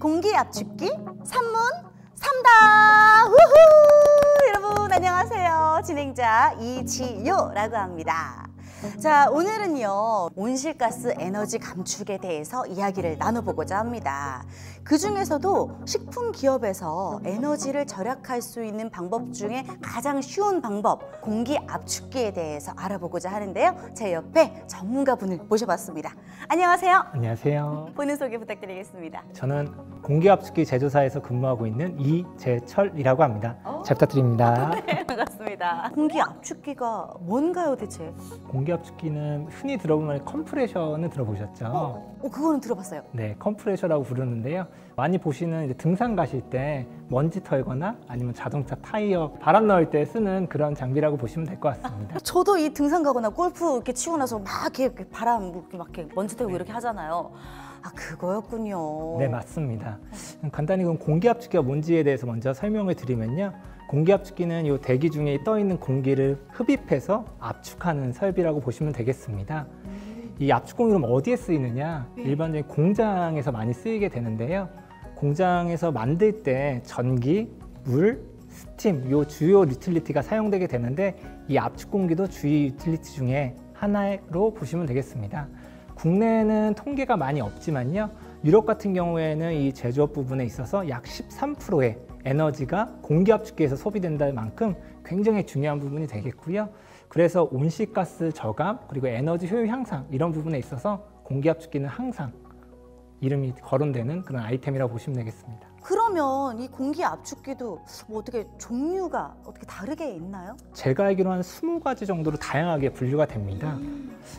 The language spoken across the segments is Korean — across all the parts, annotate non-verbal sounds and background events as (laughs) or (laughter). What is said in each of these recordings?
공기 압축기 산문 삼다 우후. (laughs) 여러분 안녕하세요. 진행자 이지효라고 합니다 자 오늘은요 온실가스 에너지 감축에 대해서 이야기를 나눠보고자 합니다 그 중에서도 식품 기업에서 에너지를 절약할 수 있는 방법 중에 가장 쉬운 방법 공기 압축기에 대해서 알아보고자 하는데요 제 옆에 전문가분을 모셔봤습니다 안녕하세요 안녕하세요. 본인 소개 부탁드리겠습니다 저는 공기 압축기 제조사에서 근무하고 있는 이재철이라고 합니다. 어? 잘 부탁드립니다. 네, 반갑습니다. 공기 압축기가 뭔가요, 대체? 공기 압축기는 흔히 들어보면 컴프레셔는 들어보셨죠? 어, 어, 그거는 들어봤어요. 네, 컴프레셔라고 부르는데요. 많이 보시는 이제 등산 가실 때 먼지 털거나 아니면 자동차 타이어 바람 넣을 때 쓰는 그런 장비라고 보시면 될 것 같습니다. (laughs) 저도 이 등산 가거나 골프 이렇게 치고 나서 막 이렇게, 바람 이렇게 막 이렇게 먼지 태우고 이렇게 하잖아요. 아, 그거였군요. 네, 맞습니다. 간단히 그럼 공기압축기가 뭔지에 대해서 먼저 설명을 드리면요. 공기압축기는 이 대기 중에 떠 있는 공기를 흡입해서 압축하는 설비라고 보시면 되겠습니다. 이 압축 공기 그럼 어디에 쓰이느냐? 일반적인 공장에서 많이 쓰이게 되는데요. 공장에서 만들 때 전기, 물, 스팀 요 주요 유틸리티가 사용되게 되는데 이 압축 공기도 주요 유틸리티 중에 하나로 보시면 되겠습니다. 국내에는 통계가 많이 없지만요. 유럽 같은 경우에는 이 제조업 부분에 있어서 약 13%의 에너지가 공기 압축기에서 소비된다는 만큼 굉장히 중요한 부분이 되겠고요. 그래서 온실가스 저감 그리고 에너지 효율 향상 이런 부분에 있어서 공기 압축기는 항상 이름이 거론되는 그런 아이템이라고 보시면 되겠습니다. 그러면 이 공기 압축기도 뭐 어떻게 종류가 어떻게 다르게 있나요? 제가 알기로 한 20가지 정도로 다양하게 분류가 됩니다.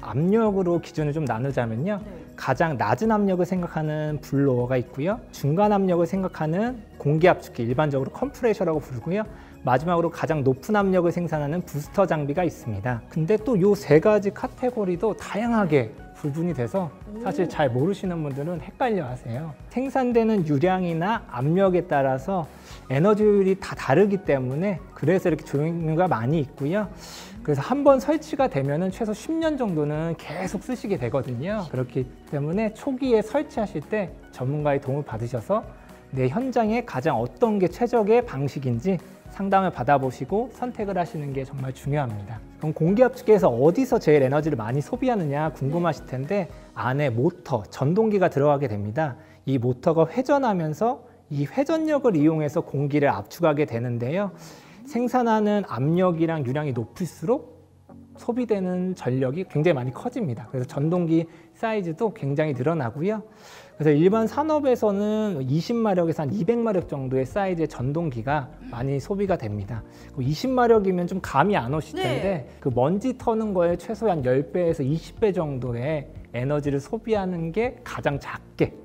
압력으로 기준을 좀 나누자면요. 가장 낮은 압력을 생각하는 블로어가 있고요. 중간 압력을 생각하는 공기 압축기, 일반적으로 컴프레셔라고 부르고요. 마지막으로 가장 높은 압력을 생산하는 부스터 장비가 있습니다. 근데 또요세 가지 카테고리도 다양하게 구분이 돼서 사실 잘 모르시는 분들은 헷갈려 하세요. 생산되는 유량이나 압력에 따라서 에너지 효율이 다 다르기 때문에 그래서 이렇게 종류가 많이 있고요. 그래서 한 번 설치가 되면은 최소 10년 정도는 계속 쓰시게 되거든요. 그렇기 때문에 초기에 설치하실 때 전문가의 도움을 받으셔서 내 현장에 가장 어떤 게 최적의 방식인지 상담을 받아보시고 선택을 하시는 게 정말 중요합니다. 그럼 공기압축기에서 어디서 제일 에너지를 많이 소비하느냐 궁금하실 텐데 안에 모터, 전동기가 들어가게 됩니다. 이 모터가 회전하면서 이 회전력을 이용해서 공기를 압축하게 되는데요. 생산하는 압력이랑 유량이 높을수록 소비되는 전력이 굉장히 많이 커집니다. 그래서 전동기 사이즈도 굉장히 늘어나고요. 그래서 일반 산업에서는 20마력에서 한 200마력 정도의 사이즈의 전동기가 많이 소비가 됩니다. 20마력이면 좀 감이 안 오실 텐데 네. 그 먼지 터는 거에 최소한 10배에서 20배 정도의 에너지를 소비하는 게 가장 작게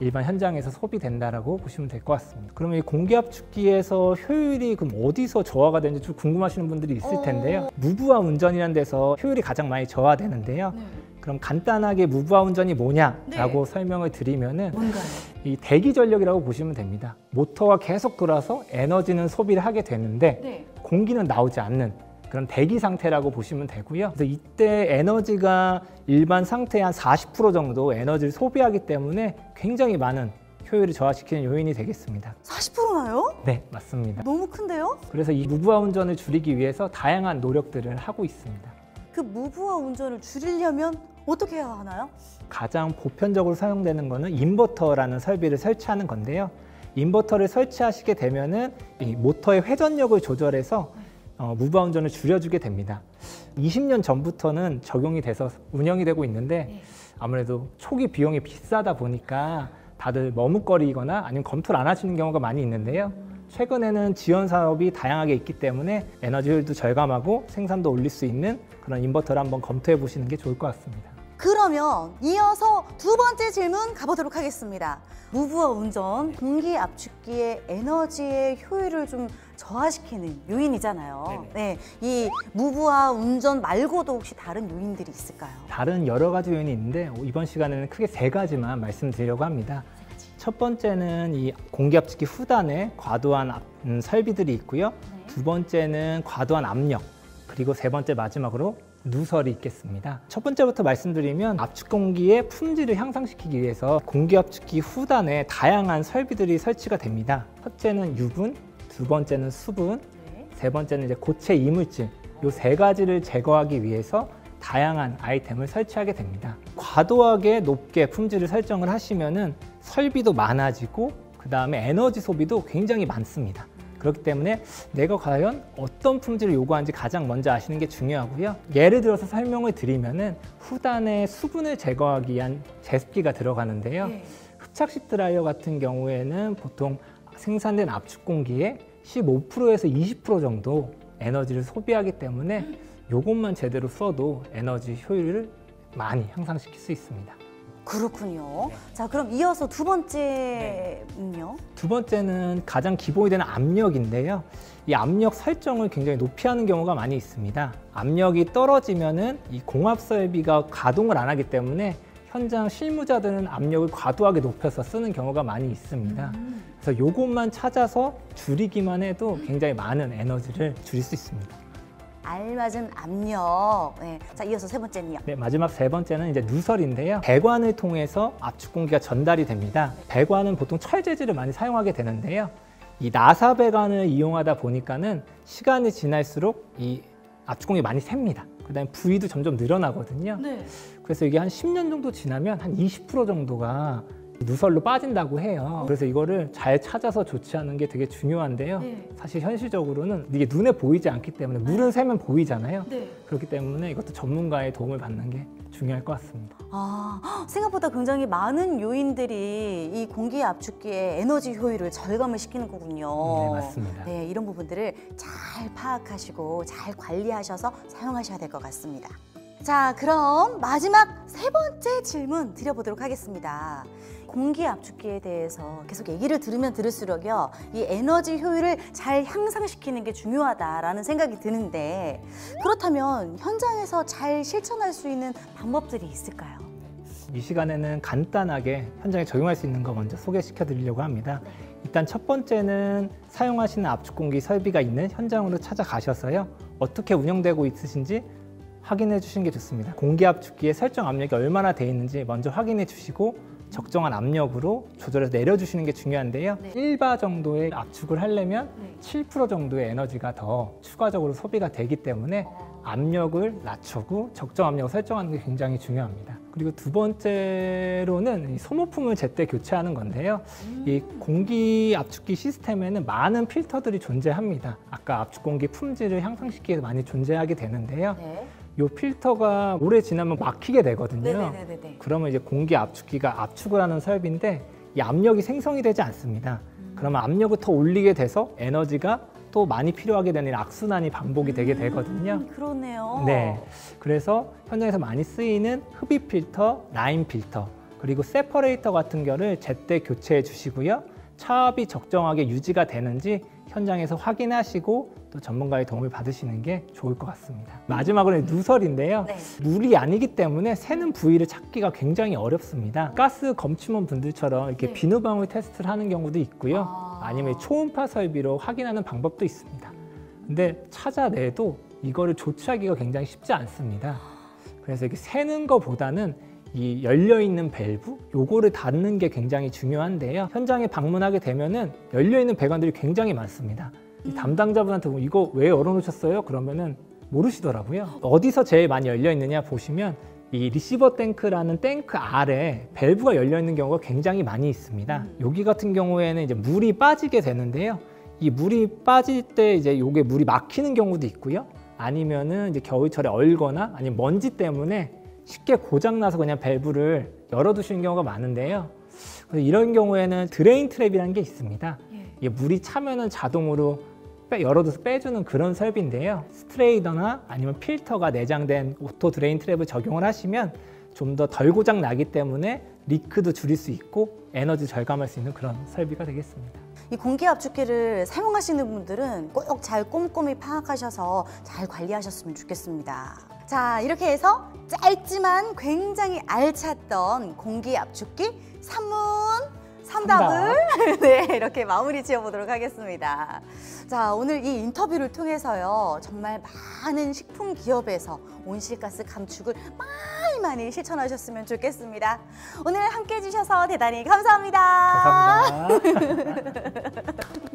일반 현장에서 소비된다라고 보시면 될 것 같습니다. 그러면 이 공기압축기에서 효율이 그럼 어디서 저하가 되는지 좀 궁금하시는 분들이 있을 텐데요. 무부하 운전이라는 데서 효율이 가장 많이 저하되는데요. 그럼 간단하게 무부하 운전이 뭐냐라고 설명을 드리면은 뭔가요? 이 대기 전력이라고 보시면 됩니다. 모터가 계속 돌아서 에너지는 소비를 하게 되는데 네. 공기는 나오지 않는 그런 대기 상태라고 보시면 되고요. 그래서 이때 에너지가 일반 상태의 한 40% 정도 에너지를 소비하기 때문에 굉장히 많은 효율을 저하시키는 요인이 되겠습니다. 40%나요? 네, 맞습니다. 너무 큰데요? 그래서 이 무부하 운전을 줄이기 위해서 다양한 노력들을 하고 있습니다. 그 무부하 운전을 줄이려면 어떻게 해야 하나요? 가장 보편적으로 사용되는 것은 인버터라는 설비를 설치하는 건데요. 인버터를 설치하시게 되면은 이 모터의 회전력을 조절해서 어, 무부하 운전을 줄여주게 됩니다. 20년 전부터는 적용이 돼서 운영이 되고 있는데 아무래도 초기 비용이 비싸다 보니까 다들 머뭇거리거나 아니면 검토를 안 하시는 경우가 많이 있는데요. 최근에는 지원 사업이 다양하게 있기 때문에 에너지 효율도 절감하고 생산도 올릴 수 있는 그런 인버터를 한번 검토해 보시는 게 좋을 것 같습니다. 그러면 이어서 두 번째 질문 가보도록 하겠습니다. 무부하 운전, 공기 압축기의 에너지의 효율을 좀 저하시키는 요인이잖아요. 네, 이 무부하 운전 말고도 혹시 다른 요인들이 있을까요? 다른 여러 가지 요인이 있는데 이번 시간에는 크게 세 가지만 말씀드리려고 합니다. 첫 번째는 이 공기압축기 후단에 과도한 압- 음, 설비들이 있고요. 두 번째는 과도한 압력, 그리고 세 번째 마지막으로 누설이 있겠습니다. 첫 번째부터 말씀드리면 압축 공기의 품질을 향상시키기 위해서 공기 압축기 후단에 다양한 설비들이 설치가 됩니다. 첫째는 유분, 두 번째는 수분, 네. 세 번째는 이제 고체 이물질 요세 가지를 제거하기 위해서 다양한 아이템을 설치하게 됩니다. 과도하게 높게 품질을 설정을 하시면은 설비도 많아지고 그 다음에 에너지 소비도 굉장히 많습니다. 그렇기 때문에 내가 과연 어떤 품질을 요구하는지 가장 먼저 아시는 게 중요하고요. 예를 들어서 설명을 드리면은 후단에 수분을 제거하기 위한 제습기가 들어가는데요. 네. 흡착식 드라이어 같은 경우에는 보통 생산된 압축 공기의 15%에서 20% 정도 에너지를 소비하기 때문에 이것만 제대로 써도 에너지 효율을 많이 향상시킬 수 있습니다. 그렇군요. 네. 자, 그럼 이어서 두 번째는요? 두 번째는 가장 기본이 되는 압력인데요. 이 압력 설정을 굉장히 높이 하는 경우가 많이 있습니다. 압력이 떨어지면은 이 공합 설비가 가동을 안 하기 때문에 현장 실무자들은 압력을 과도하게 높여서 쓰는 경우가 많이 있습니다. 그래서 요것만 찾아서 줄이기만 해도 굉장히 많은 에너지를 줄일 수 있습니다. 알맞은 압력. 네. 자, 이어서 세 번째는요? 네, 마지막 세 번째는 이제 누설인데요. 배관을 통해서 압축 공기가 전달이 됩니다. 배관은 보통 철 재질을 많이 사용하게 되는데요. 이 나사 배관을 이용하다 보니까는 시간이 지날수록 이 압축 공기 많이 셉니다. 그다음에 부위도 점점 늘어나거든요. 네. 그래서 이게 한 10년 정도 지나면 한 20% 정도가 누설로 빠진다고 해요. 그래서 이거를 잘 찾아서 조치하는 게 되게 중요한데요. 네. 사실 현실적으로는 이게 눈에 보이지 않기 때문에 물은 새면 보이잖아요. 네. 그렇기 때문에 이것도 전문가의 도움을 받는 게 중요할 것 같습니다. 아, 헉, 생각보다 굉장히 많은 요인들이 이 공기 압축기의 에너지 효율을 절감을 시키는 거군요. 네, 맞습니다. 네, 이런 부분들을 잘 파악하시고 잘 관리하셔서 사용하셔야 될 것 같습니다. 자, 그럼 마지막 세 번째 질문 드려보도록 하겠습니다. 공기 압축기에 대해서 계속 얘기를 들으면 들을수록요, 이 에너지 효율을 잘 향상시키는 게 중요하다라는 생각이 드는데, 그렇다면 현장에서 잘 실천할 수 있는 방법들이 있을까요? 이 시간에는 간단하게 현장에 적용할 수 있는 거 먼저 소개시켜 드리려고 합니다. 일단 첫 번째는 사용하시는 압축 공기 설비가 있는 현장으로 찾아가셔서요. 어떻게 운영되고 있으신지 확인해 주시는 게 좋습니다. 공기 압축기의 설정 압력이 얼마나 돼 있는지 먼저 확인해 주시고 적정한 압력으로 조절해서 내려주시는 게 중요한데요. 네. 1바 정도의 압축을 하려면 네. 7% 정도의 에너지가 더 추가적으로 소비가 되기 때문에 압력을 낮추고 적정 압력을 설정하는 게 굉장히 중요합니다. 그리고 두 번째로는 이 소모품을 제때 교체하는 건데요. 이 공기 압축기 시스템에는 많은 필터들이 존재합니다. 아까 압축 공기 품질을 향상시키기 위해서 많이 존재하게 되는데요. 네. 이 필터가 오래 지나면 막히게 되거든요. 네네네네. 그러면 이제 공기 압축기가 압축을 하는 설비인데 이 압력이 생성이 되지 않습니다. 그러면 압력을 더 올리게 돼서 에너지가 또 많이 필요하게 되는 악순환이 반복이 되게 되거든요. 음, 그러네요. 네. 그래서 현장에서 많이 쓰이는 흡입 필터, 라인 필터, 그리고 세퍼레이터 같은 거를 제때 교체해 주시고요. 차압이 적정하게 유지가 되는지 현장에서 확인하시고 또 전문가의 도움을 받으시는 게 좋을 것 같습니다. 마지막으로 누설인데요. 네. 물이 아니기 때문에 새는 부위를 찾기가 굉장히 어렵습니다. 가스 검침원 분들처럼 이렇게 네. 비누방울 테스트를 하는 경우도 있고요. 아. 아니면 초음파 설비로 확인하는 방법도 있습니다. 근데 찾아내도 이거를 조치하기가 굉장히 쉽지 않습니다. 그래서 이렇게 새는 것보다는 이 열려 있는 밸브 요거를 닫는 게 굉장히 중요한데요. 현장에 방문하게 되면은 열려 있는 배관들이 굉장히 많습니다. 이 담당자분한테 뭐 이거 왜 열어놓으셨어요? 그러면은 모르시더라고요. 어디서 제일 많이 열려 있느냐 보시면 이 리시버 탱크라는 탱크 아래 밸브가 열려 있는 경우가 굉장히 많이 있습니다. 여기 같은 경우에는 이제 물이 빠지게 되는데요. 이 물이 빠질 때 이제 요게 물이 막히는 경우도 있고요. 아니면은 이제 겨울철에 얼거나 아니면 먼지 때문에 쉽게 고장 나서 그냥 밸브를 열어 두시는 경우가 많은데요. 그래서 이런 경우에는 drain trap이라는 게 있습니다. 예. 이게 물이 차면은 자동으로 빼- 열어둬서 빼주는 그런 설비인데요. strainer나 아니면 필터가 내장된 auto drain trap을 적용을 하시면 좀 더 덜 고장 나기 때문에 leak도 줄일 수 있고 에너지 절감할 수 있는 그런 설비가 되겠습니다. 이 공기 압축기를 사용하시는 분들은 꼭 잘 꼼꼼히 파악하셔서 잘 관리하셨으면 좋겠습니다. 자, 이렇게 해서 짧지만 굉장히 알찼던 공기 압축기 3문 삼답을 (laughs) 네, 이렇게 마무리 지어보도록 하겠습니다. 자, 오늘 이 인터뷰를 통해서요, 정말 많은 식품 기업에서 온실가스 감축을 많이 많이 실천하셨으면 좋겠습니다. 오늘 함께 해주셔서 대단히 감사합니다. 감사합니다. (laughs)